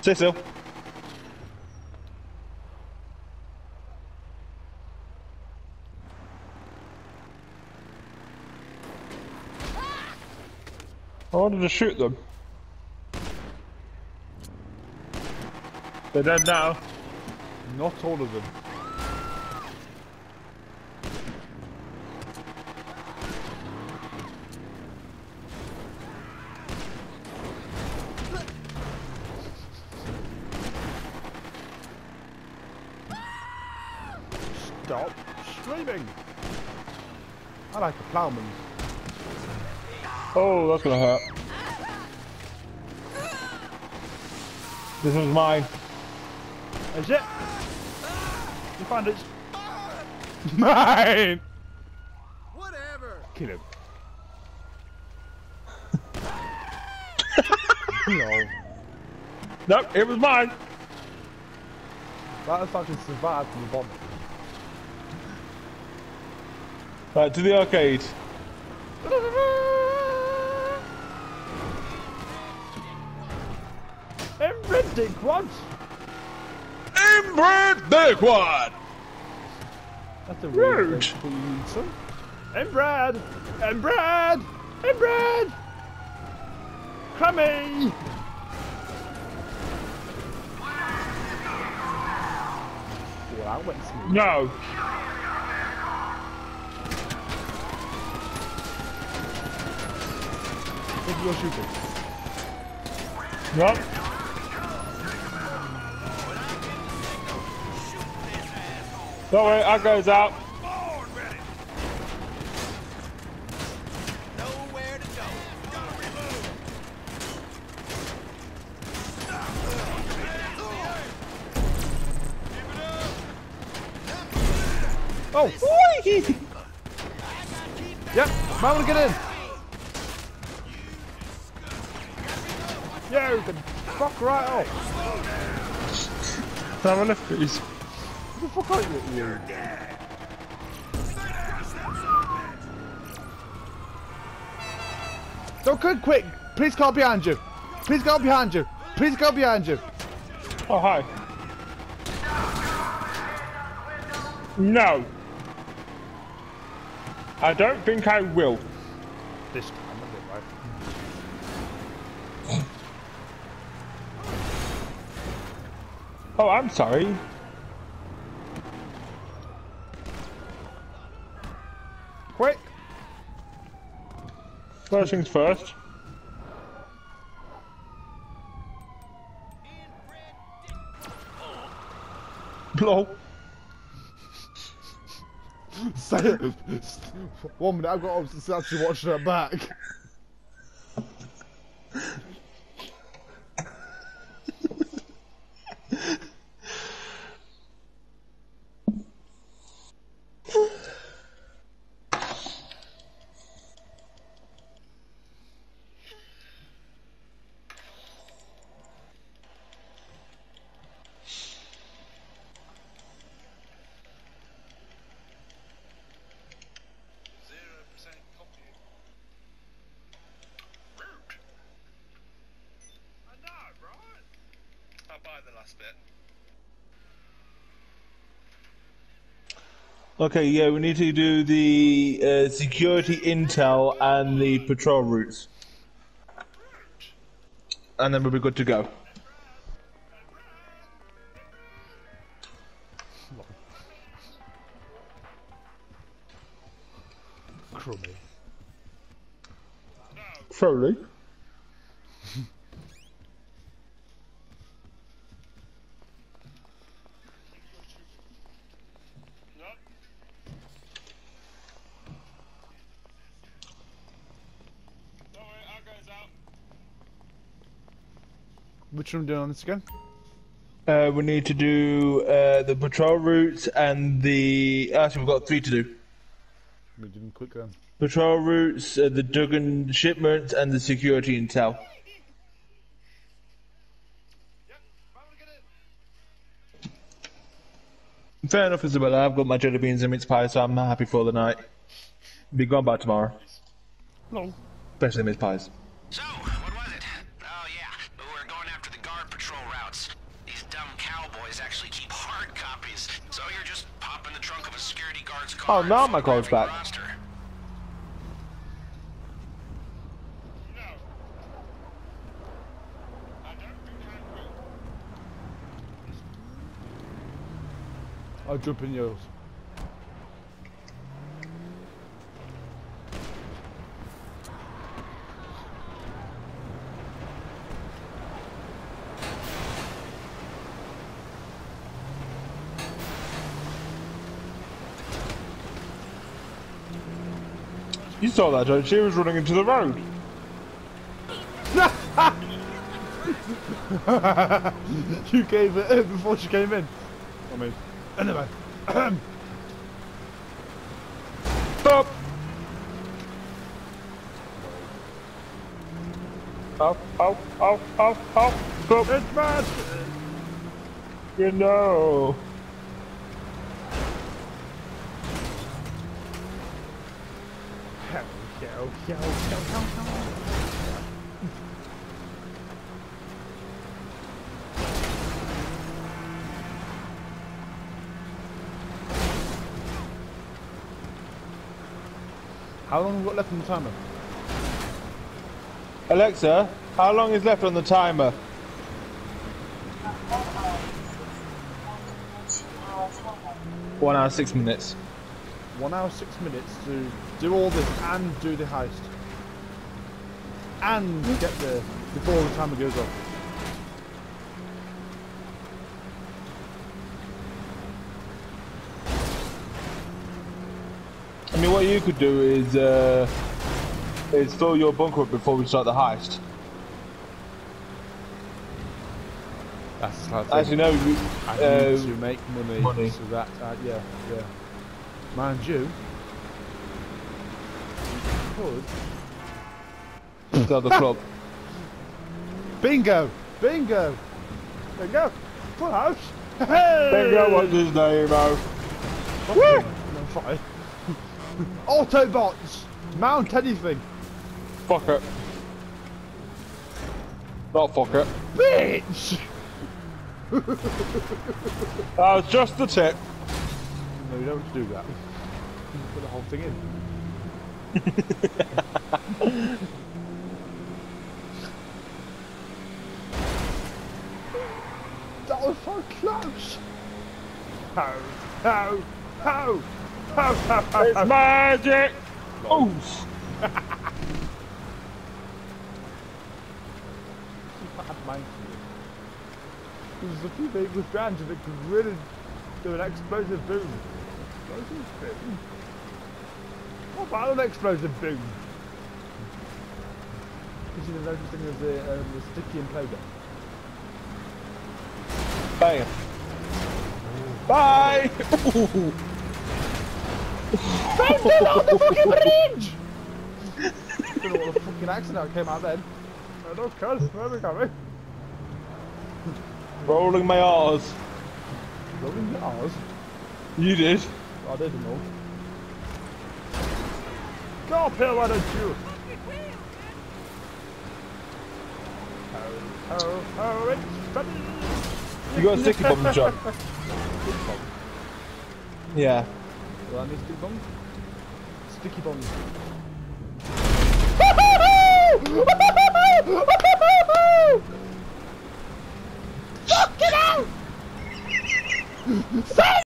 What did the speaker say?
Stay still. I wanted to shoot them. They're dead now. Not all of them. Stop streaming! I like the ploughman. Oh, that's gonna hurt. This one's mine. Is it? You find it? Mine! Whatever. Kill him. no. Nope, it was mine. That is actually survived from the bomb. Right, to the arcade. Inbred dickwad! Inbred Dickwad! That's a Rude. weird thing to use, son. Inbred! Inbred! Inbred! Crummy! Well, that went smooth. No. Think you're shooting. Nope. Don't worry, I goes out. Nowhere to go. Gotta reload. Oh! yep, might want to get in. Yeah, you can fuck right off. Have a lift, please. Who the fuck are you? You're Don't go quick! Please go behind you! Please go behind you! Please go behind you! Oh, hi. No. I don't think I will. This time, I did right. Oh, I'm sorry. Quick! First things first. Lol. Say it. One minute, I've got to actually watch back. Okay, yeah, we need to do the uh, security intel and the patrol routes. And then we'll be good to go. Crummy. Crowley? No. Don't worry, I'll goes out. Which one are we doing on this again? Uh, we need to do uh, the patrol routes and the. Actually, we've got three to do. We didn't quick then. Patrol routes, uh, the Duggan shipments, and the security intel. Yep, I'm gonna get in. Fair enough, Isabella. I've got my jelly beans and mince pie, so I'm happy for the night. Be gone by tomorrow. No. Especially mince pies. Oh, now my photographing back. roster. No. I don't do handwritten. I'll jump in yours. You saw that, don't you? She was running into the road. you gave it in before she came in. I mean, anyway. Stop! Ow, ow, ow, ow, ow, stop! it's mad! You know. Hell, How long have we got left on the timer? Alexa, how long is left on the timer? One hour, six minutes. One hour, six minutes to do all this and do the heist. And get there before the timer goes off. I mean, what you could do is, uh, is fill your bunker up before we start the heist. That's how Actually, no, we, I uh, need to make money, money. so that, uh, yeah, yeah. Mind you, you could start the club. Bingo! Bingo! Bingo! Full house! Hey! Bingo, what's his name, oh? Woo! Autobots! Mount anything! Fuck it. Not fuck it. Bitch! That was just the tip. No, you don't do that. Put the whole thing in. that was so close! How? How? How? How? How? How? It's magic! Ooh! bad mind to you. There's a few with strands that could really do an explosive boom. Explosive boom? What about an explosive boom? Because you know thing as the, um, the sticky imploder. Bam. Bye! Ooh. Bending on the fucking bridge! don't know what the fucking that came out then. I don't care, where are we going? Rolling my R's. Rolling the R's? You did. I didn't know. Go up here, why don't you? It's funny. You got a sticky bomb, John. Yeah. Do I need sticky bombs? Sticky bombs. Fuck it out!